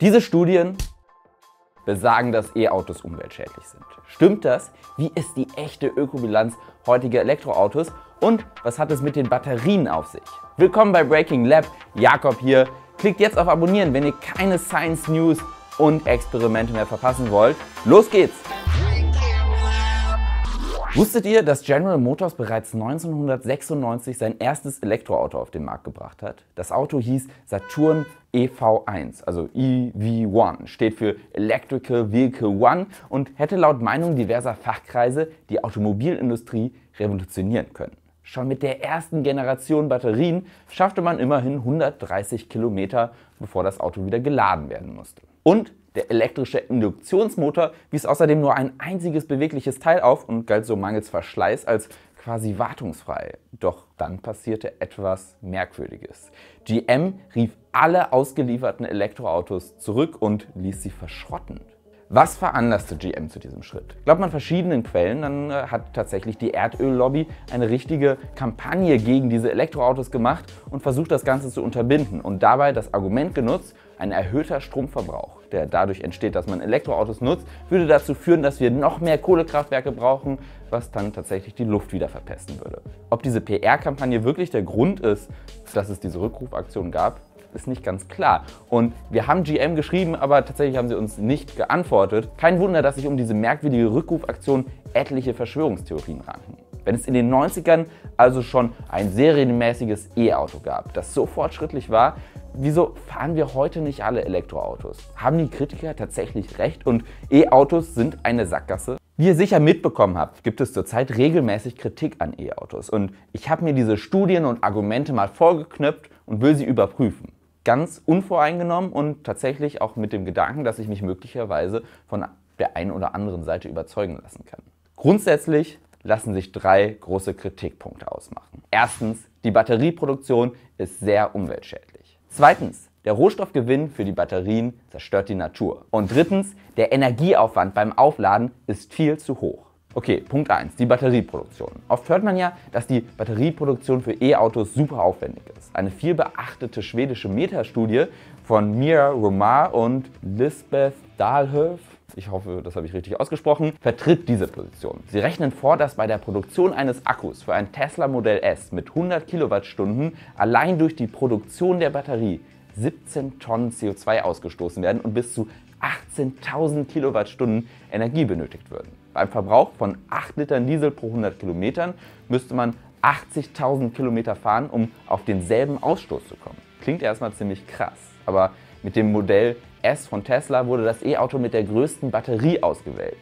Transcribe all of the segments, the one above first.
Diese Studien besagen, dass E-Autos umweltschädlich sind. Stimmt das? Wie ist die echte Ökobilanz heutiger Elektroautos? Und was hat es mit den Batterien auf sich? Willkommen bei Breaking Lab, Jakob hier. Klickt jetzt auf Abonnieren, wenn ihr keine Science News und Experimente mehr verpassen wollt. Los geht's! Wusstet ihr, dass General Motors bereits 1996 sein erstes Elektroauto auf den Markt gebracht hat? Das Auto hieß Saturn EV1, also EV1, steht für Electrical Vehicle One und hätte laut Meinung diverser Fachkreise die Automobilindustrie revolutionieren können. Schon mit der ersten Generation Batterien schaffte man immerhin 130 Kilometer, bevor das Auto wieder geladen werden musste. Und der elektrische Induktionsmotor wies außerdem nur ein einziges bewegliches Teil auf und galt so mangels Verschleiß als quasi wartungsfrei. Doch dann passierte etwas Merkwürdiges. GM rief alle ausgelieferten Elektroautos zurück und ließ sie verschrotten. Was veranlasste GM zu diesem Schritt? Glaubt man verschiedenen Quellen, dann äh, hat tatsächlich die Erdöllobby eine richtige Kampagne gegen diese Elektroautos gemacht und versucht das Ganze zu unterbinden und dabei das Argument genutzt, ein erhöhter Stromverbrauch der dadurch entsteht, dass man Elektroautos nutzt, würde dazu führen, dass wir noch mehr Kohlekraftwerke brauchen, was dann tatsächlich die Luft wieder verpesten würde. Ob diese PR-Kampagne wirklich der Grund ist, dass es diese Rückrufaktion gab, ist nicht ganz klar. Und wir haben GM geschrieben, aber tatsächlich haben sie uns nicht geantwortet. Kein Wunder, dass sich um diese merkwürdige Rückrufaktion etliche Verschwörungstheorien ranken. Wenn es in den 90ern also schon ein serienmäßiges E-Auto gab, das so fortschrittlich war, wieso fahren wir heute nicht alle Elektroautos? Haben die Kritiker tatsächlich recht und E-Autos sind eine Sackgasse? Wie ihr sicher mitbekommen habt, gibt es zurzeit regelmäßig Kritik an E-Autos und ich habe mir diese Studien und Argumente mal vorgeknöpft und will sie überprüfen. Ganz unvoreingenommen und tatsächlich auch mit dem Gedanken, dass ich mich möglicherweise von der einen oder anderen Seite überzeugen lassen kann. Grundsätzlich lassen sich drei große Kritikpunkte ausmachen. Erstens, die Batterieproduktion ist sehr umweltschädlich. Zweitens, der Rohstoffgewinn für die Batterien zerstört die Natur. Und drittens, der Energieaufwand beim Aufladen ist viel zu hoch. Okay, Punkt 1, die Batterieproduktion. Oft hört man ja, dass die Batterieproduktion für E-Autos super aufwendig ist. Eine viel beachtete schwedische Metastudie von Mira Romar und Lisbeth Dahlhöf ich hoffe, das habe ich richtig ausgesprochen, vertritt diese Position. Sie rechnen vor, dass bei der Produktion eines Akkus für ein Tesla Modell S mit 100 Kilowattstunden allein durch die Produktion der Batterie 17 Tonnen CO2 ausgestoßen werden und bis zu 18.000 Kilowattstunden Energie benötigt würden. Beim Verbrauch von 8 Litern Diesel pro 100 Kilometern müsste man 80.000 Kilometer fahren, um auf denselben Ausstoß zu kommen. Klingt erstmal ziemlich krass, aber mit dem Modell S von Tesla wurde das E-Auto mit der größten Batterie ausgewählt.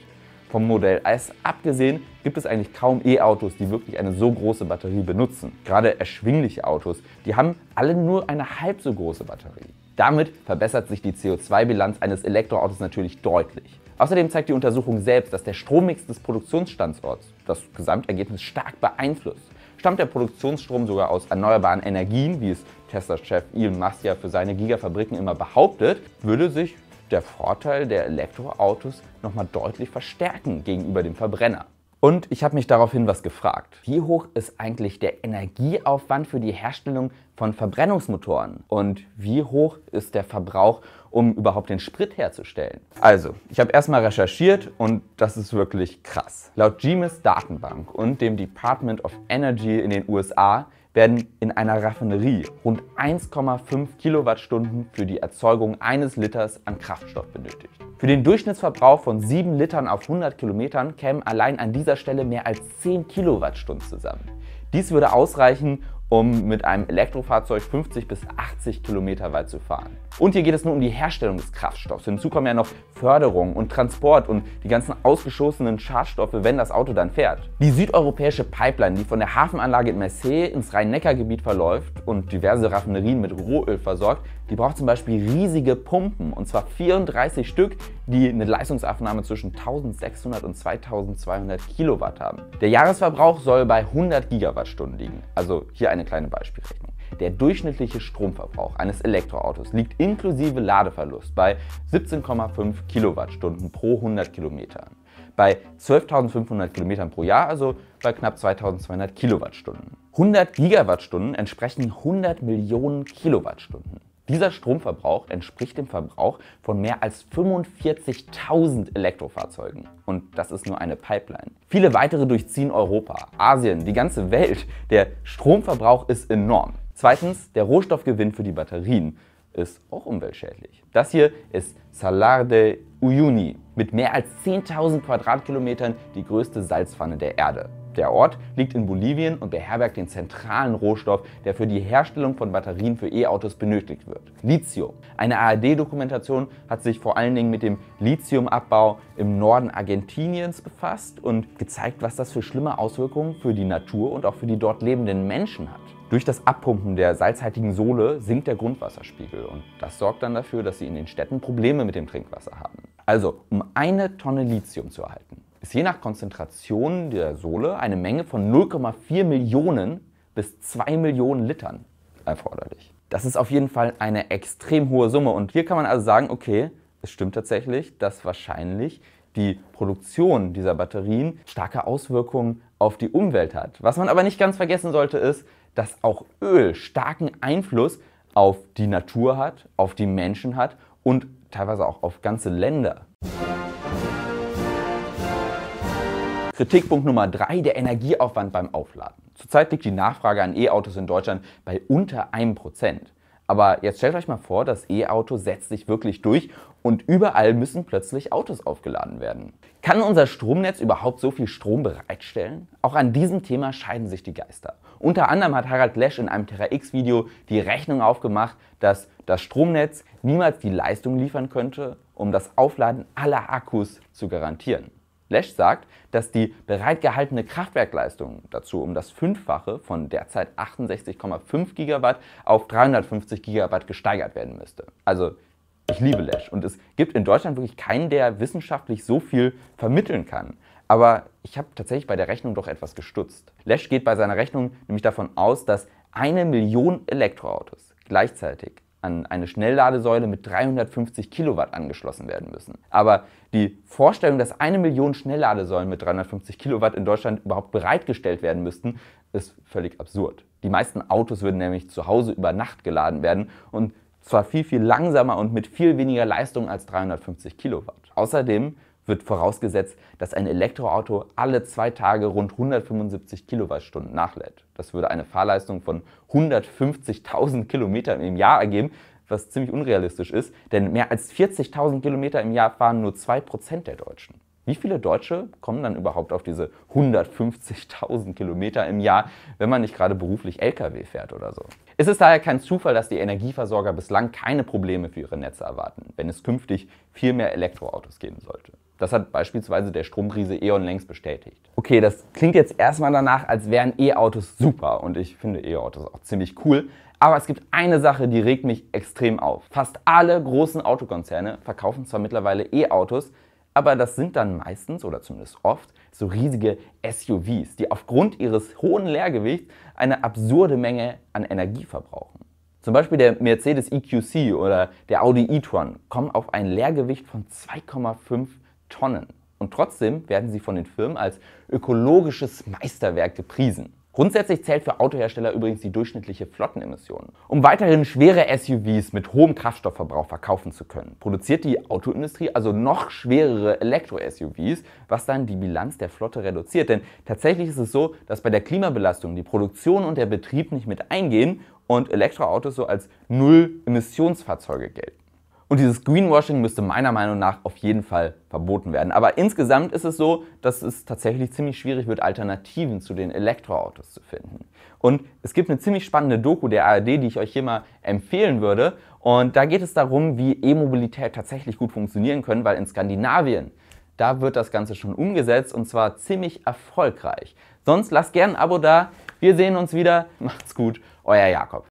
Vom Modell S abgesehen gibt es eigentlich kaum E-Autos, die wirklich eine so große Batterie benutzen. Gerade erschwingliche Autos, die haben alle nur eine halb so große Batterie. Damit verbessert sich die CO2-Bilanz eines Elektroautos natürlich deutlich. Außerdem zeigt die Untersuchung selbst, dass der Strommix des Produktionsstandorts das Gesamtergebnis stark beeinflusst. Stammt der Produktionsstrom sogar aus erneuerbaren Energien, wie es Tesla-Chef Elon Musk ja für seine Gigafabriken immer behauptet, würde sich der Vorteil der Elektroautos nochmal deutlich verstärken gegenüber dem Verbrenner. Und ich habe mich daraufhin was gefragt. Wie hoch ist eigentlich der Energieaufwand für die Herstellung von Verbrennungsmotoren? Und wie hoch ist der Verbrauch, um überhaupt den Sprit herzustellen? Also, ich habe erstmal recherchiert und das ist wirklich krass. Laut GMIS Datenbank und dem Department of Energy in den USA werden in einer Raffinerie rund 1,5 Kilowattstunden für die Erzeugung eines Liters an Kraftstoff benötigt. Für den Durchschnittsverbrauch von 7 Litern auf 100 Kilometern kämen allein an dieser Stelle mehr als 10 Kilowattstunden zusammen. Dies würde ausreichen, um mit einem Elektrofahrzeug 50 bis 80 Kilometer weit zu fahren. Und hier geht es nur um die Herstellung des Kraftstoffs. Hinzu kommen ja noch Förderung und Transport und die ganzen ausgeschossenen Schadstoffe, wenn das Auto dann fährt. Die südeuropäische Pipeline, die von der Hafenanlage in Marseille ins Rhein-Neckar-Gebiet verläuft und diverse Raffinerien mit Rohöl versorgt, die braucht zum Beispiel riesige Pumpen, und zwar 34 Stück, die eine Leistungsaufnahme zwischen 1600 und 2200 Kilowatt haben. Der Jahresverbrauch soll bei 100 Gigawattstunden liegen. Also hier eine kleine Beispielrechnung. Der durchschnittliche Stromverbrauch eines Elektroautos liegt inklusive Ladeverlust bei 17,5 Kilowattstunden pro 100 Kilometern. Bei 12.500 Kilometern pro Jahr, also bei knapp 2.200 Kilowattstunden. 100 Gigawattstunden entsprechen 100 Millionen Kilowattstunden. Dieser Stromverbrauch entspricht dem Verbrauch von mehr als 45.000 Elektrofahrzeugen. Und das ist nur eine Pipeline. Viele weitere durchziehen Europa, Asien, die ganze Welt. Der Stromverbrauch ist enorm. Zweitens, der Rohstoffgewinn für die Batterien ist auch umweltschädlich. Das hier ist Salar de Uyuni mit mehr als 10.000 Quadratkilometern die größte Salzpfanne der Erde. Der Ort liegt in Bolivien und beherbergt den zentralen Rohstoff, der für die Herstellung von Batterien für E-Autos benötigt wird. Lithium. Eine ARD-Dokumentation hat sich vor allen Dingen mit dem Lithiumabbau im Norden Argentiniens befasst und gezeigt, was das für schlimme Auswirkungen für die Natur und auch für die dort lebenden Menschen hat. Durch das Abpumpen der salzhaltigen Sohle sinkt der Grundwasserspiegel und das sorgt dann dafür, dass sie in den Städten Probleme mit dem Trinkwasser haben. Also, um eine Tonne Lithium zu erhalten, ist je nach Konzentration der Sohle eine Menge von 0,4 Millionen bis 2 Millionen Litern erforderlich. Das ist auf jeden Fall eine extrem hohe Summe und hier kann man also sagen, okay, es stimmt tatsächlich, dass wahrscheinlich die Produktion dieser Batterien starke Auswirkungen auf die Umwelt hat. Was man aber nicht ganz vergessen sollte, ist, dass auch Öl starken Einfluss auf die Natur hat, auf die Menschen hat und teilweise auch auf ganze Länder. Kritikpunkt Nummer drei, der Energieaufwand beim Aufladen. Zurzeit liegt die Nachfrage an E-Autos in Deutschland bei unter einem Prozent. Aber jetzt stellt euch mal vor, das E-Auto setzt sich wirklich durch und überall müssen plötzlich Autos aufgeladen werden. Kann unser Stromnetz überhaupt so viel Strom bereitstellen? Auch an diesem Thema scheiden sich die Geister. Unter anderem hat Harald Lesch in einem Terra X-Video die Rechnung aufgemacht, dass das Stromnetz niemals die Leistung liefern könnte, um das Aufladen aller Akkus zu garantieren. Lesch sagt, dass die bereitgehaltene Kraftwerkleistung dazu um das Fünffache von derzeit 68,5 GB auf 350 GB gesteigert werden müsste. Also ich liebe Lesch und es gibt in Deutschland wirklich keinen, der wissenschaftlich so viel vermitteln kann. Aber ich habe tatsächlich bei der Rechnung doch etwas gestutzt. Lesch geht bei seiner Rechnung nämlich davon aus, dass eine Million Elektroautos gleichzeitig an eine Schnellladesäule mit 350 Kilowatt angeschlossen werden müssen. Aber die Vorstellung, dass eine Million Schnellladesäulen mit 350 Kilowatt in Deutschland überhaupt bereitgestellt werden müssten, ist völlig absurd. Die meisten Autos würden nämlich zu Hause über Nacht geladen werden und zwar viel, viel langsamer und mit viel weniger Leistung als 350 Kilowatt. Außerdem wird vorausgesetzt, dass ein Elektroauto alle zwei Tage rund 175 Kilowattstunden nachlädt. Das würde eine Fahrleistung von 150.000 Kilometern im Jahr ergeben, was ziemlich unrealistisch ist, denn mehr als 40.000 Kilometer im Jahr fahren nur 2% der Deutschen. Wie viele Deutsche kommen dann überhaupt auf diese 150.000 Kilometer im Jahr, wenn man nicht gerade beruflich Lkw fährt oder so? Es ist daher kein Zufall, dass die Energieversorger bislang keine Probleme für ihre Netze erwarten, wenn es künftig viel mehr Elektroautos geben sollte. Das hat beispielsweise der Stromkrise E.ON längst bestätigt. Okay, das klingt jetzt erstmal danach, als wären E-Autos super und ich finde E-Autos auch ziemlich cool. Aber es gibt eine Sache, die regt mich extrem auf. Fast alle großen Autokonzerne verkaufen zwar mittlerweile E-Autos, aber das sind dann meistens oder zumindest oft so riesige SUVs, die aufgrund ihres hohen Leergewichts eine absurde Menge an Energie verbrauchen. Zum Beispiel der Mercedes EQC oder der Audi e-tron kommen auf ein Leergewicht von 2,5 Tonnen. Und trotzdem werden sie von den Firmen als ökologisches Meisterwerk gepriesen. Grundsätzlich zählt für Autohersteller übrigens die durchschnittliche Flottenemission. Um weiterhin schwere SUVs mit hohem Kraftstoffverbrauch verkaufen zu können, produziert die Autoindustrie also noch schwerere Elektro-SUVs, was dann die Bilanz der Flotte reduziert. Denn tatsächlich ist es so, dass bei der Klimabelastung die Produktion und der Betrieb nicht mit eingehen und Elektroautos so als Null-Emissionsfahrzeuge gelten. Und dieses Greenwashing müsste meiner Meinung nach auf jeden Fall verboten werden. Aber insgesamt ist es so, dass es tatsächlich ziemlich schwierig wird, Alternativen zu den Elektroautos zu finden. Und es gibt eine ziemlich spannende Doku der ARD, die ich euch hier mal empfehlen würde. Und da geht es darum, wie E-Mobilität tatsächlich gut funktionieren können, weil in Skandinavien, da wird das Ganze schon umgesetzt und zwar ziemlich erfolgreich. Sonst lasst gerne ein Abo da. Wir sehen uns wieder. Macht's gut. Euer Jakob.